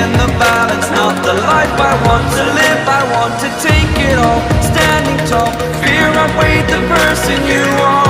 In the balance, not the life I want to live. I want to take it all, standing tall. Fear weighed the person you are.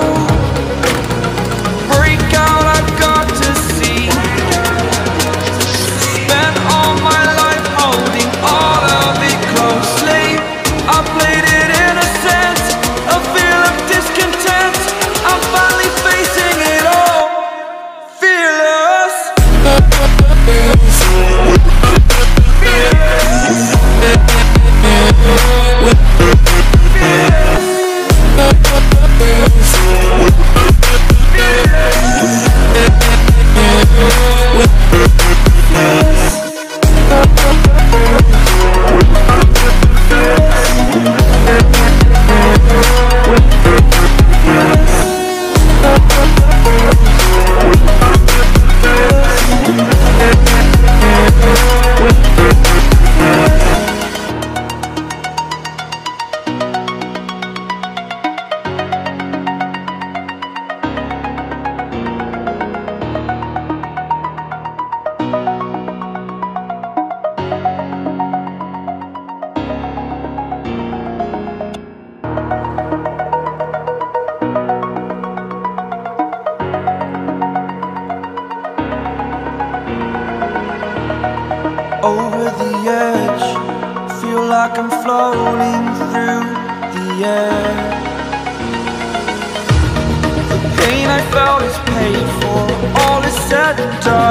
is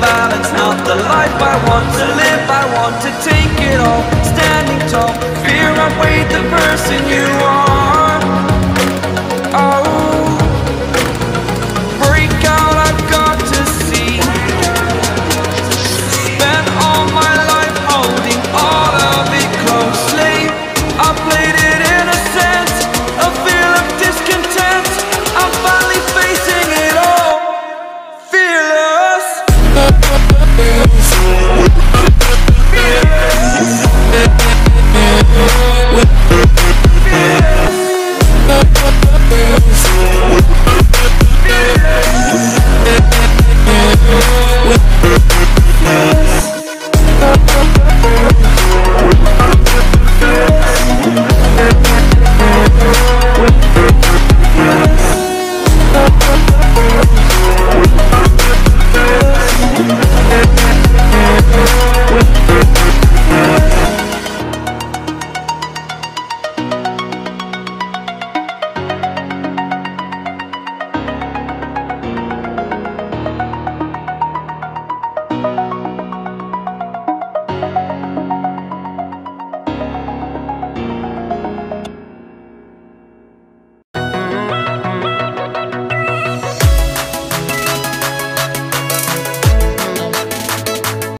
balance, not the life I want to live. I want to take it all, standing tall Fear I the person you